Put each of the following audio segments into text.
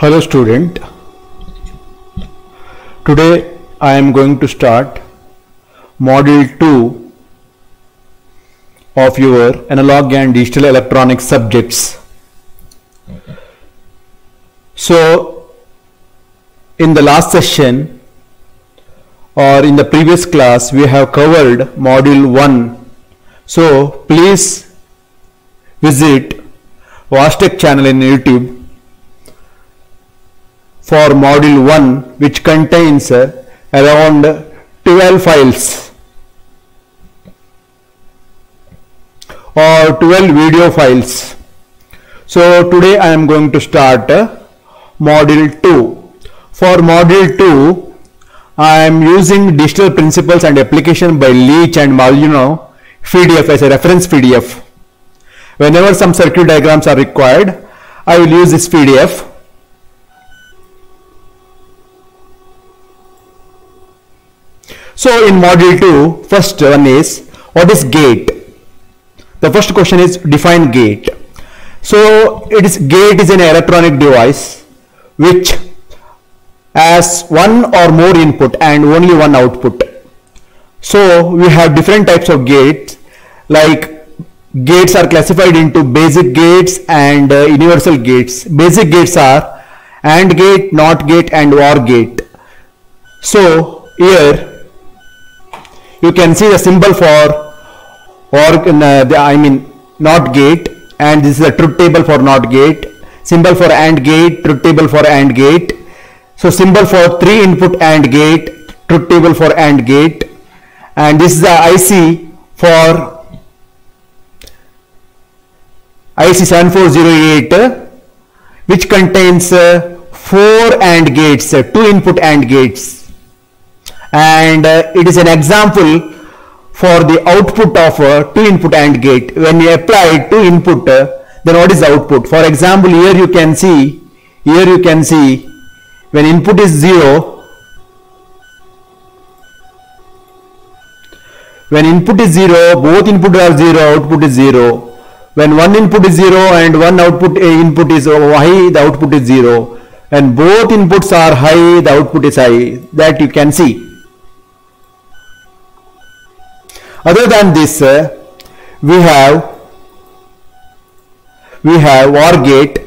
Hello student. Today I am going to start module 2 of your analog and digital electronic subjects. So in the last session or in the previous class we have covered module 1. So please visit Vastech channel in YouTube for module 1 which contains uh, around 12 files or 12 video files. So today I am going to start uh, module 2. For module 2 I am using digital principles and application by Leach and Malvino PDF as a reference PDF. Whenever some circuit diagrams are required I will use this PDF So in module 2, first one is what is gate? The first question is define gate. So it is gate is an electronic device which has one or more input and only one output. So we have different types of gates like gates are classified into basic gates and uh, universal gates. Basic gates are AND gate, NOT gate and OR gate. So here you can see the symbol for or uh, the, I mean NOT gate and this is the truth table for NOT gate. Symbol for AND gate truth table for AND gate. So symbol for 3 input AND gate truth table for AND gate. And this is the IC for IC 7408 which contains uh, 4 AND gates uh, 2 input AND gates and uh, it is an example for the output of a two input AND gate. When you apply two input uh, then what is the output? For example here you can see here you can see when input is 0 when input is 0 both input are 0 output is 0 when one input is 0 and one output uh, input is high the output is 0 and both inputs are high the output is high. That you can see other than this uh, we have we have OR gate.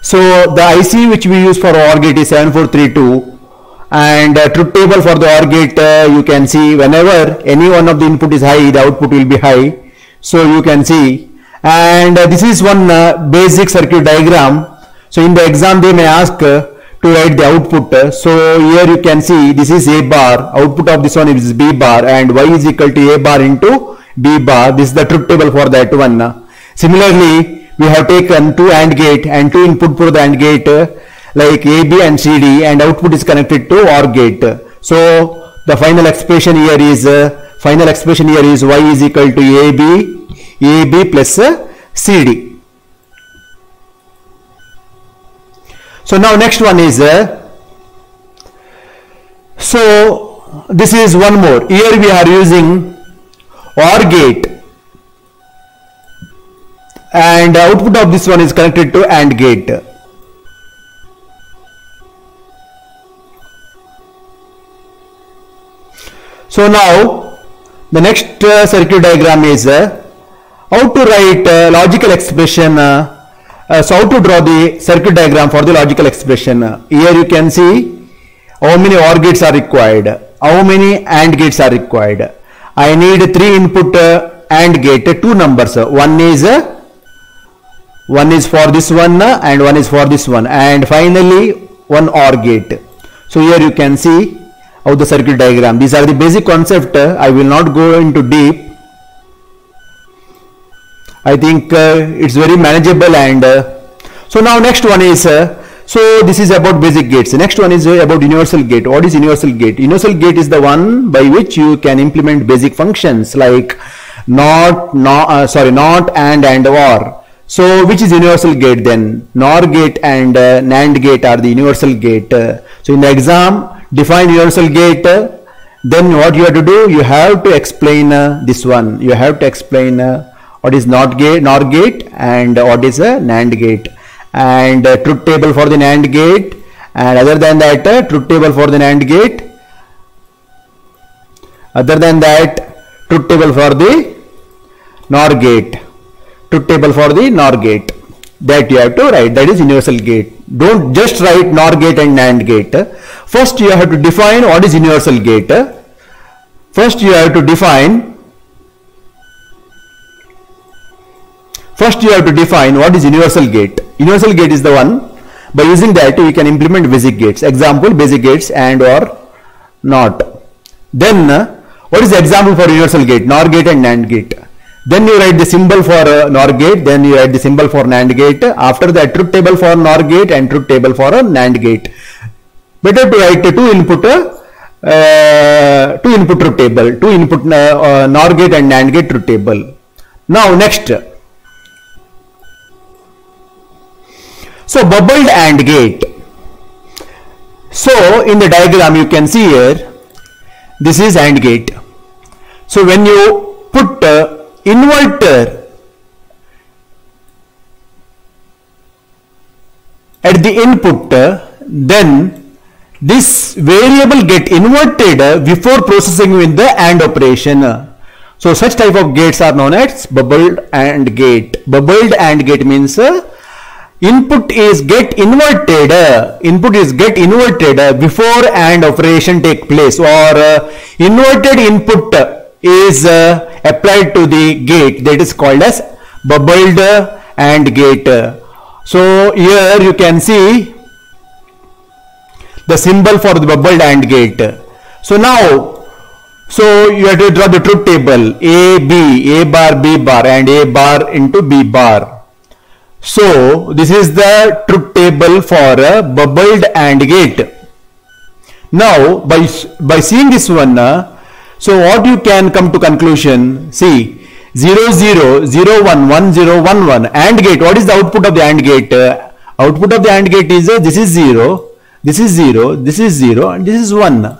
So the IC which we use for OR gate is 7432 and uh, truth table for the OR gate uh, you can see whenever any one of the input is high the output will be high. So you can see. And uh, this is one uh, basic circuit diagram. So in the exam they may ask uh, to write the output. So here you can see this is A bar, output of this one is B bar and Y is equal to A bar into B bar. This is the truth table for that one. Similarly, we have taken two AND gate and two input for the AND gate like AB and CD and output is connected to OR gate. So the final expression here is final expression here is Y is equal to AB, AB plus CD. So now next one is uh, so this is one more. Here we are using OR gate and output of this one is connected to AND gate. So now the next uh, circuit diagram is uh, how to write uh, logical expression uh, so how to draw the circuit diagram for the logical expression? Here you can see how many OR gates are required how many AND gates are required. I need three input uh, AND gate two numbers. One is uh, one is for this one uh, and one is for this one. And finally one OR gate. So here you can see how the circuit diagram. These are the basic concept. I will not go into deep I think uh, it's very manageable and uh, so now next one is uh, so this is about basic gates. The next one is about universal gate. What is universal gate? Universal gate is the one by which you can implement basic functions like not not uh, sorry not and and or. So which is universal gate then? NOR gate and uh, NAND gate are the universal gate. Uh, so in the exam define universal gate. Then what you have to do? You have to explain this one. You have to explain what is NOT gate, NOR gate and what is a NAND gate. And uh, truth table for the NAND gate and other than that uh, truth table for the NAND gate. Other than that truth table for the NOR gate. Truth table for the NOR gate. That you have to write that is universal gate. Don't just write NOR gate and NAND gate. First you have to define what is universal gate. First you have to define first you have to define what is universal gate. Universal gate is the one. By using that we can implement basic gates. Example basic gates and or not. Then uh, what is the example for universal gate? NOR gate and NAND gate. Then you write the symbol for uh, NOR gate. Then you write the symbol for NAND gate. After that truth table for NOR gate and truth table for a NAND gate. Better to write two input uh, two input truth table. Two input uh, uh, NOR gate and NAND gate truth table. Now next so bubbled AND gate. So in the diagram you can see here this is AND gate. So when you put inverter at the input then this variable get inverted before processing with the AND operation. So such type of gates are known as bubbled AND gate. Bubbled AND gate means uh, input is get inverted uh, input is get inverted uh, before AND operation take place or uh, inverted input is applied to the gate that is called as bubbled AND gate. So here you can see the symbol for the bubbled AND gate. So now so you have to draw the truth table a b a bar b bar and a bar into b bar so this is the truth table for a bubbled AND gate. Now by, by seeing this one, uh, so what you can come to conclusion, see 0 0 0 1 1 0 1 1 AND gate, what is the output of the AND gate? Uh, output of the AND gate is uh, this is 0, this is 0, this is 0 and this is 1.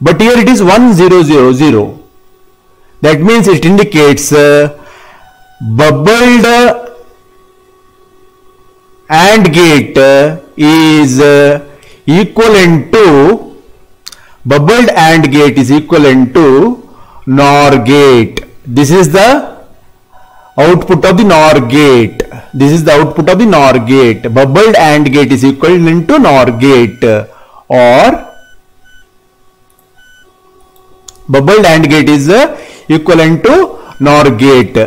But here it is 1 0 0 0. That means it indicates uh, bubbled AND gate is equivalent to bubbled AND gate is equivalent to NOR gate. This is the output of the NOR gate. This is the output of the NOR gate. Bubbled AND gate is equivalent to NOR gate or bubbled AND gate is equivalent to NOR gate.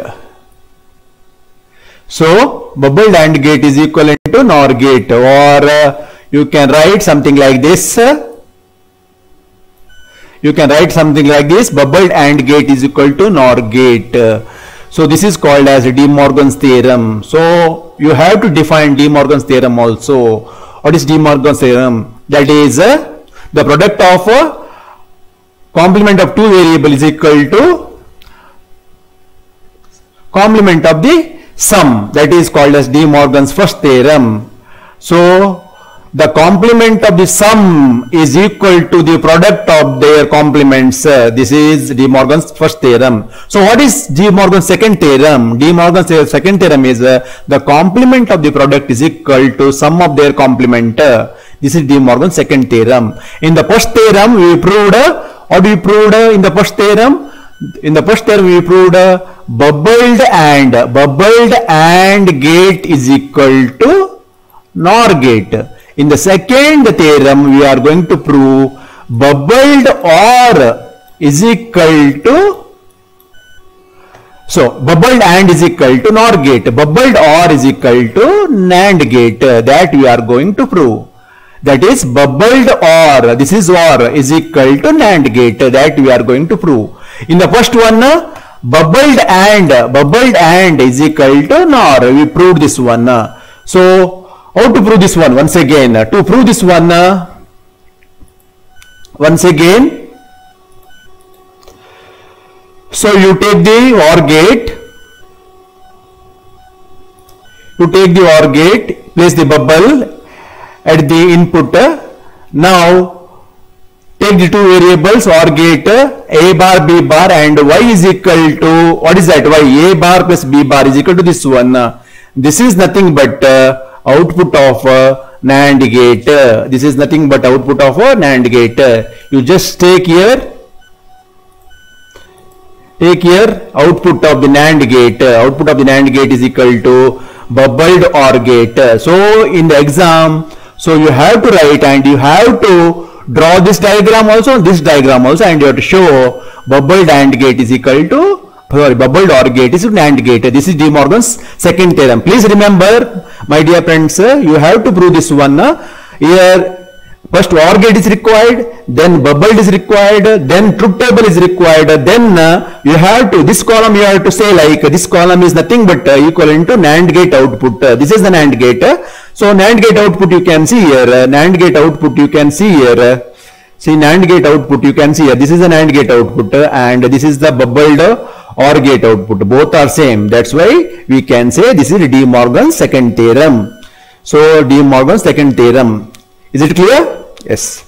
So bubbled AND gate is equivalent to NOR gate or uh, you can write something like this. You can write something like this bubbled AND gate is equal to NOR gate. So this is called as De Morgan's theorem. So you have to define De Morgan's theorem also. What is De Morgan's theorem? That is uh, the product of uh, complement of two variables is equal to complement of the sum that is called as De Morgan's first theorem. So the complement of the sum is equal to the product of their complements. Uh, this is De Morgan's first theorem. So what is De Morgan's second theorem? De Morgan's second theorem is uh, the complement of the product is equal to sum of their complement. Uh, this is De Morgan's second theorem. In the first theorem we proved what we proved in the first theorem? In the first theorem we proved uh, bubbled AND bubbled AND gate is equal to NOR gate. In the second theorem we are going to prove bubbled OR is equal to so bubbled AND is equal to NOR gate. Bubbled OR is equal to NAND gate. That we are going to prove. That is bubbled OR. This is OR is equal to NAND gate. That we are going to prove. In the first one, bubbled AND bubbled AND is equal to NOR. We proved this one. So how to prove this one? Once again, to prove this one, once again. So you take the OR gate. You take the OR gate, place the bubble at the input. Now take the two variables OR gate a bar b bar and y is equal to what is that y a bar plus b bar is equal to this one. This is nothing but uh, output of a NAND gate. This is nothing but output of a NAND gate. You just take here take here output of the NAND gate. Output of the NAND gate is equal to bubbled OR gate. So in the exam, so you have to write and you have to draw this diagram also, this diagram also and you have to show bubbled AND gate is equal to sorry bubbled OR gate is NAND gate. This is De Morgan's second theorem. Please remember my dear friends, uh, you have to prove this one. Uh, here First OR gate is required, then bubbled is required, then truth table is required, then uh, you have to, this column you have to say like this column is nothing but uh, equivalent to NAND gate output. Uh, this is the NAND gate. so NAND gate output you can see here, NAND gate output you can see here. see NAND gate output you can see here, this is the NAND gate output and this is the bubbled OR gate output. Both are same. That's why we can say this is De Morgan's second theorem. So De Morgan's second theorem. Is it clear? Yes.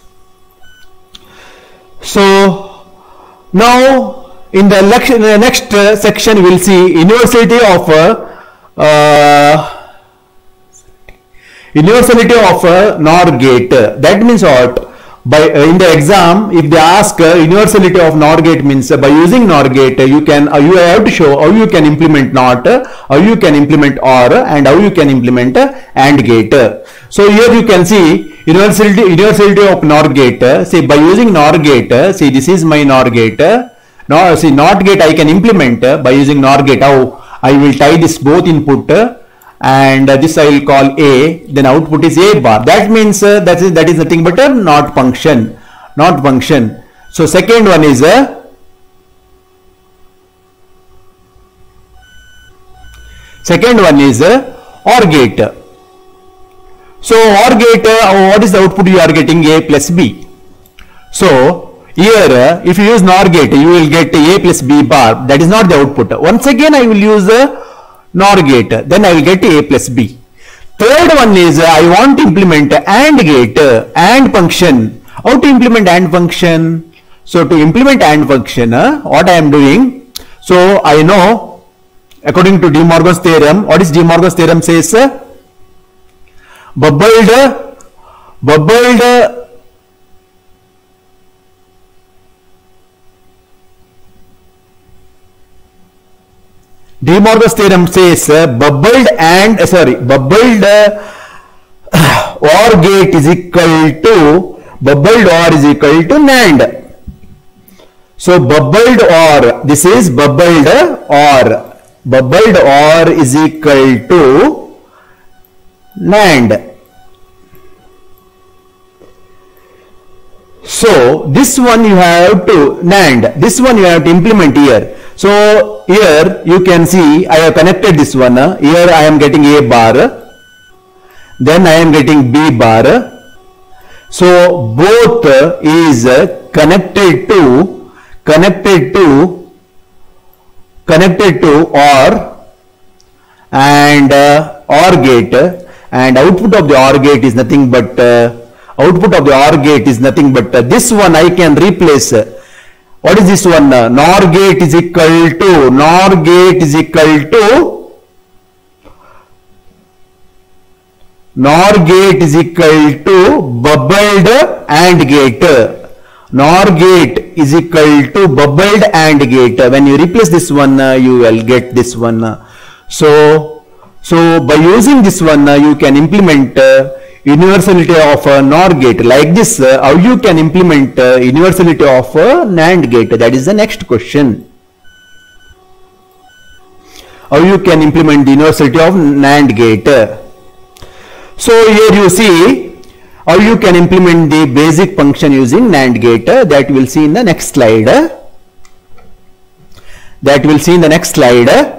So now in the, in the next uh, section we will see universality of uh, uh, universality of a NOR gate. That means what? By uh, in the exam, if they ask uh, universality of NOR gate means uh, by using NOR gate you can you have to show how you can implement NOT, how you can implement OR, and how you can implement AND gate. So here you can see universality universality of NOR gate see by using NOR gate see this is my NOR gate now see NOT gate I can implement by using NOR gate how I will tie this both input and this I will call A then output is A bar. That means uh, that is that is nothing but a NOT function NOT function. So second one is a second one is a OR gate so OR gate, uh, what is the output you are getting A plus B. So here uh, if you use NOR gate, you will get A plus B bar. That is not the output. Once again I will use the NOR gate. Then I will get A plus B. Third one is uh, I want to implement AND gate, AND function. How to implement AND function? So to implement AND function, what I am doing? So I know according to De Morgan's theorem, what is De Morgan's theorem says? Bubbled bubbled De Morgan's theorem says uh, bubbled and uh, sorry bubbled uh, OR gate is equal to bubbled OR is equal to NAND. So bubbled OR this is bubbled OR bubbled OR is equal to NAND. So this one you have to NAND, this one you have to implement here. So here you can see I have connected this one. Here I am getting A bar, then I am getting B bar. So both is connected to connected to connected to OR and uh, OR gate and output of the OR gate is nothing but uh, output of the OR gate is nothing but uh, this one I can replace. What is this one? NOR gate is equal to NOR gate is equal to NOR gate is equal to bubbled AND gate. NOR gate is equal to bubbled AND gate. When you replace this one uh, you will get this one. So so by using this one, uh, you can implement uh, universality of a NOR gate like this. Uh, how you can implement universality of a NAND gate? That is the next question. How you can implement the universality of NAND gate? So here you see how you can implement the basic function using NAND gate. That we'll see in the next slide. That we'll see in the next slide.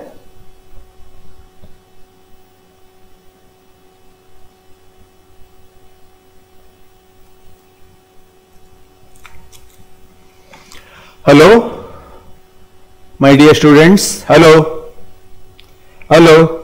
Hello, my dear students. Hello. Hello.